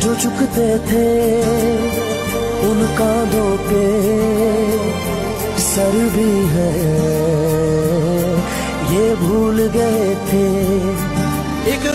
जो चुकते थे उन कांधों पे सर भी है। ये भूल गए थे। एक